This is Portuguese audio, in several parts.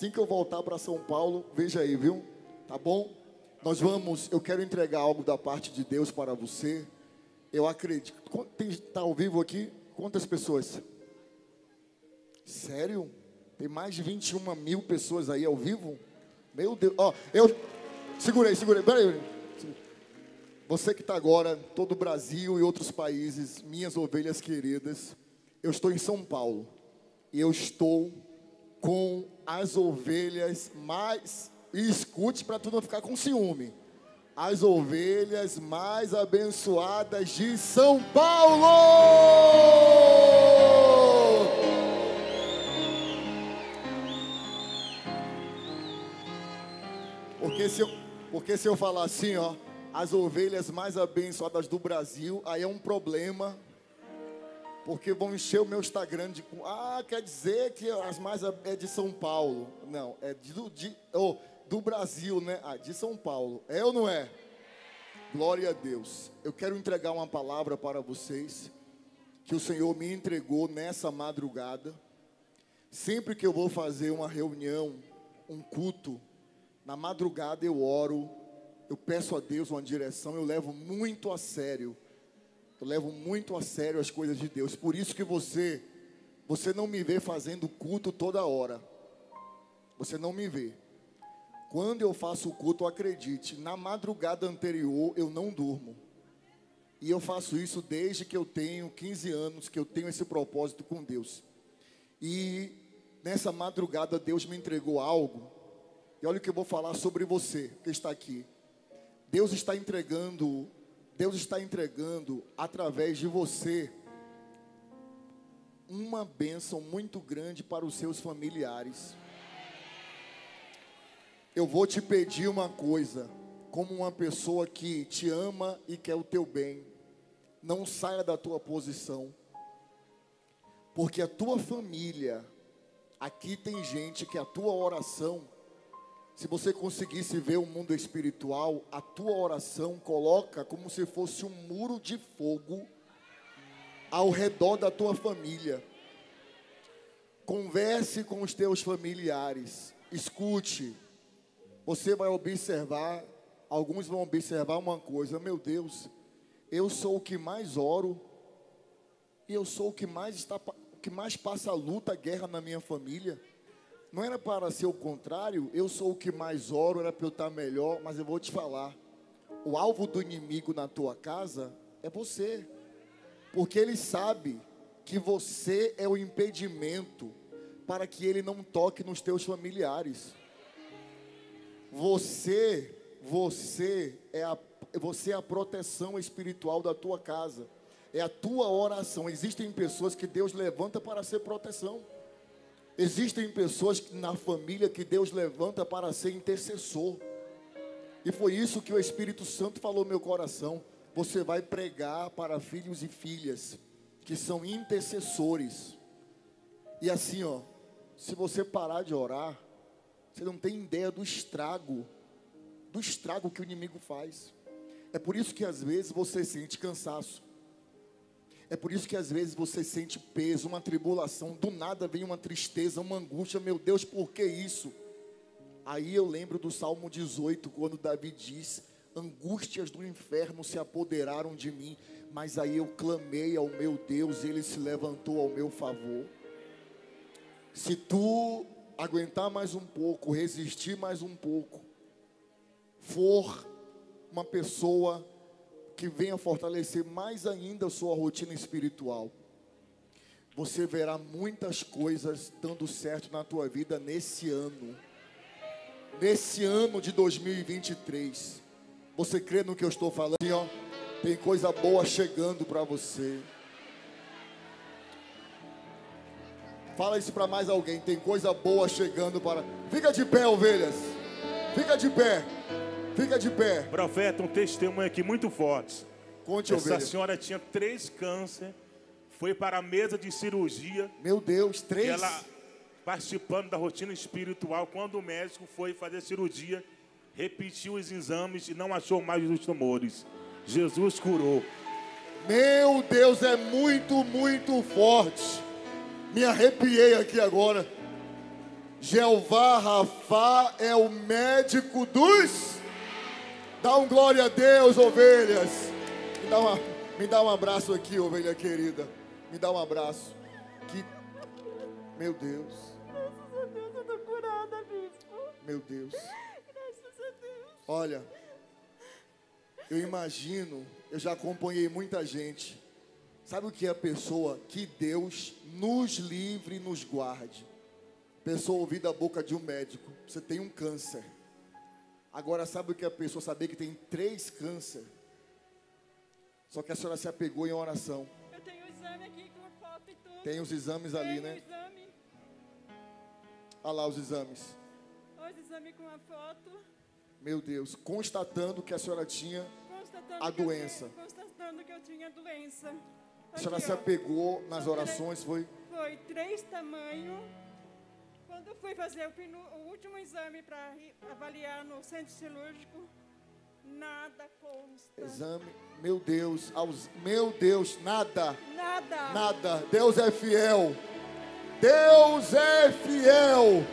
Assim que eu voltar para São Paulo, veja aí, viu? Tá bom? Nós vamos, eu quero entregar algo da parte de Deus para você. Eu acredito. Está ao vivo aqui? Quantas pessoas? Sério? Tem mais de 21 mil pessoas aí ao vivo? Meu Deus. Ó, eu. Segurei, segurei. Peraí. Você que está agora, todo o Brasil e outros países, minhas ovelhas queridas, eu estou em São Paulo. E eu estou com as ovelhas mais. E escute para tu não ficar com ciúme. As ovelhas mais abençoadas de São Paulo! Porque se eu, porque se eu falar assim, ó, as ovelhas mais abençoadas do Brasil, aí é um problema porque vão encher o meu Instagram de. Ah, quer dizer que as mais é de São Paulo. Não, é de, de oh, do Brasil, né? Ah, de São Paulo. É ou não é? Glória a Deus. Eu quero entregar uma palavra para vocês que o Senhor me entregou nessa madrugada. Sempre que eu vou fazer uma reunião, um culto, na madrugada eu oro, eu peço a Deus uma direção, eu levo muito a sério eu levo muito a sério as coisas de Deus. Por isso que você, você não me vê fazendo culto toda hora. Você não me vê. Quando eu faço o culto, acredite, na madrugada anterior eu não durmo. E eu faço isso desde que eu tenho 15 anos, que eu tenho esse propósito com Deus. E nessa madrugada Deus me entregou algo. E olha o que eu vou falar sobre você que está aqui. Deus está entregando Deus está entregando através de você uma bênção muito grande para os seus familiares. Eu vou te pedir uma coisa, como uma pessoa que te ama e quer o teu bem, não saia da tua posição, porque a tua família, aqui tem gente que a tua oração se você conseguisse ver o mundo espiritual, a tua oração coloca como se fosse um muro de fogo ao redor da tua família. Converse com os teus familiares, escute. Você vai observar, alguns vão observar uma coisa, meu Deus, eu sou o que mais oro e eu sou o que mais está o que mais passa luta, guerra na minha família. Não era para ser o contrário, eu sou o que mais oro, era para eu estar melhor, mas eu vou te falar. O alvo do inimigo na tua casa é você. Porque ele sabe que você é o impedimento para que ele não toque nos teus familiares. Você, você é a, você é a proteção espiritual da tua casa. É a tua oração. Existem pessoas que Deus levanta para ser proteção. Existem pessoas na família que Deus levanta para ser intercessor. E foi isso que o Espírito Santo falou no meu coração. Você vai pregar para filhos e filhas que são intercessores. E assim, ó, se você parar de orar, você não tem ideia do estrago, do estrago que o inimigo faz. É por isso que às vezes você sente cansaço. É por isso que às vezes você sente peso, uma tribulação, do nada vem uma tristeza, uma angústia, meu Deus, por que isso? Aí eu lembro do Salmo 18, quando Davi diz: Angústias do inferno se apoderaram de mim, mas aí eu clamei ao meu Deus, e ele se levantou ao meu favor. Se tu aguentar mais um pouco, resistir mais um pouco, for uma pessoa que venha fortalecer mais ainda a sua rotina espiritual. Você verá muitas coisas dando certo na tua vida nesse ano. Nesse ano de 2023. Você crê no que eu estou falando? Ó, tem coisa boa chegando para você. Fala isso para mais alguém. Tem coisa boa chegando para. Fica de pé, ovelhas. Fica de pé. Fica de pé. Profeta, um testemunho aqui muito forte. Conte, Essa ovelha. senhora tinha três câncer, foi para a mesa de cirurgia. Meu Deus, três. ela participando da rotina espiritual, quando o médico foi fazer cirurgia, repetiu os exames e não achou mais os tumores. Jesus curou. Meu Deus, é muito, muito forte. Me arrepiei aqui agora. Jeová Rafá é o médico dos. Dá um glória a Deus, ovelhas. Me dá, uma, me dá um abraço aqui, ovelha querida. Me dá um abraço. Que... Meu Deus. Graças a Deus, eu tô curada, bispo. Meu Deus. Graças a Deus. Olha, eu imagino, eu já acompanhei muita gente. Sabe o que é a pessoa? Que Deus nos livre e nos guarde. Pessoa ouvir da boca de um médico, você tem um câncer. Agora, sabe o que é a pessoa saber que tem três câncer? Só que a senhora se apegou em oração. Eu tenho o exame aqui com a foto e tudo. Tem os exames ali, Tenho o né? exame. Olha lá os exames. Os exame com a foto. Meu Deus, constatando que a senhora tinha, A eu doença. tinha- constatando que eu tinha doença. a senhora Aqui, se ó. apegou nas orações, foi? Foi três tamanhos. Quando eu fui fazer o, pinu- o último exame para avaliar no centro cirúrgico, nada consta. Exame, meu Deus, aos, meu Deus, nada. Nada. Nada. Deus é fiel. Deus é fiel.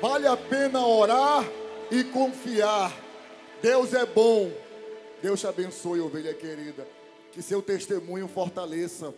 Vale a pena orar e confiar. Deus é bom. Deus te abençoe, ovelha querida. Que seu testemunho fortaleça